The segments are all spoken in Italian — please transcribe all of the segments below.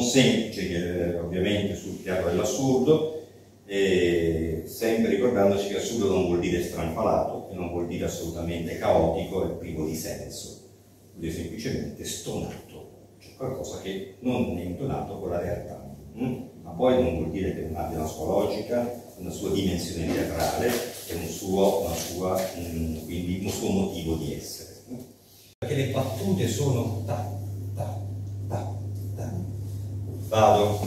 semplice, eh, ovviamente sul piano dell'assurdo, sempre ricordandoci che assurdo non vuol dire stranfalato e non vuol dire assolutamente caotico e privo di senso, vuol dire semplicemente stonato, cioè qualcosa che non è intonato con la realtà. Mm? Ma poi non vuol dire che non abbia una sua logica, una sua dimensione teatrale e un suo, sua, um, quindi un suo motivo di essere. Perché le battute sono ta, ta, ta, ta. Vado,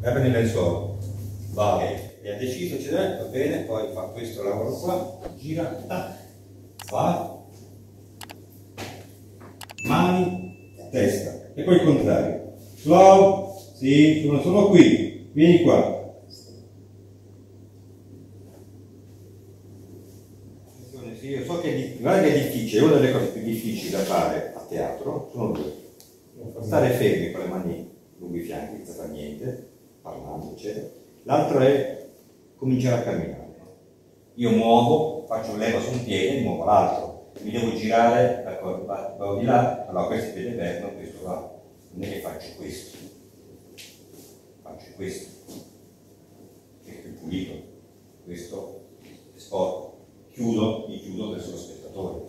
vai per il lenzuolo vale, e ha deciso, eccetera, va bene, poi fa questo lavoro qua, gira, tac, va, mani, testa, e poi il contrario. Slow, sì, sono, sono qui, vieni qua. Sì, io so che è, che è difficile, una delle cose più difficili da fare a teatro. Sono due. Stare fermi con le mani lungo i fianchi, senza fare niente, parlando, eccetera. L'altro è cominciare a camminare. Io muovo, faccio leva su un piede, muovo l'altro, mi devo girare, ecco, vado di là, allora questo è piede eterno, questo va, non è che faccio questo, faccio questo, che è più pulito, questo è sporco, chiudo, mi chiudo verso lo spettatore.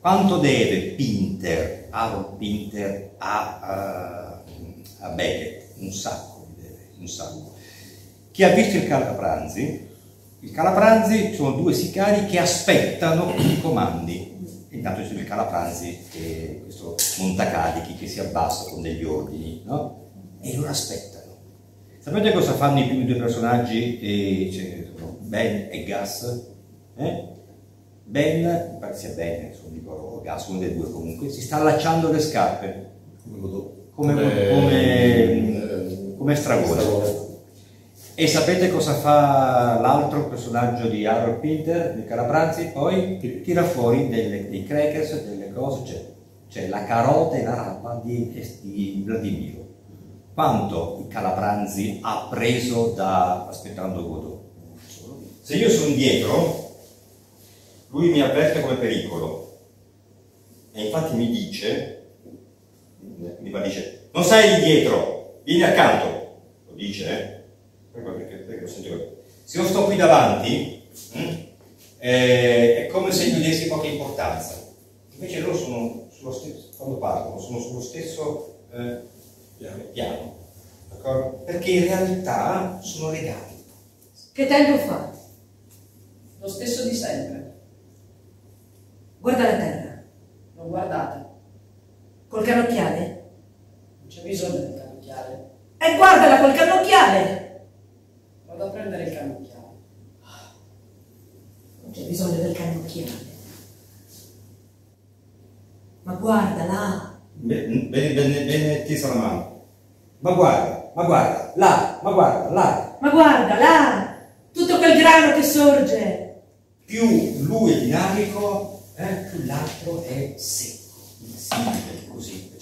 Quanto deve Pinter, Harold Pinter a, a, a Beckett? Un sacco un sacco. Chi ha visto il Calapranzi, il Calapranzi sono due sicari che aspettano i comandi. Intanto c'è il Calapranzi, che è questo montacadichi che si abbassa con degli ordini, no? E loro aspettano. Sapete cosa fanno i primi due personaggi? E, cioè, ben e Gas? Eh? Ben, pare sia Ben, sono dico, Gas, uno dei due comunque, si sta allacciando le scarpe. Come, come, come come Stragone. E sapete cosa fa l'altro personaggio di Harold Pinter, di Calabranzi? Poi tira fuori delle, dei crackers, delle cose, c'è, c'è la carota e la rapa di, di Vladimiro. Quanto Calabranzi ha preso da aspettando Godot? Se io sono dietro, lui mi avverte come pericolo e infatti mi dice, mi dice, non sei dietro, vieni accanto, dice, eh? Perché, perché lo sento Se io sto qui davanti, hm, eh, è come se gli dessi poca importanza. Invece loro sono sullo stesso, quando parlano, sono sullo stesso eh, piano, piano perché in realtà sono legati. Che tempo fa? Lo stesso di sempre. Guarda la terra. Non guardate. Col cannocchiale? Non c'è bisogno guardala col cannocchiale! Vado a prendere il cannocchiale. Non c'è bisogno del cannocchiale. Ma guarda là! Bene, bene, bene, tesa la mano. Ma guarda, ma guarda, là, ma guarda, là. Ma guarda, là! Tutto quel grano che sorge! Più lui è dinamico, eh, più l'altro è secco, insipide, così